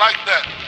like that.